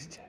счастья.